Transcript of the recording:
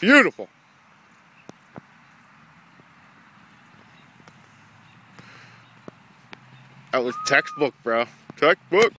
Beautiful. That was textbook, bro. Textbook.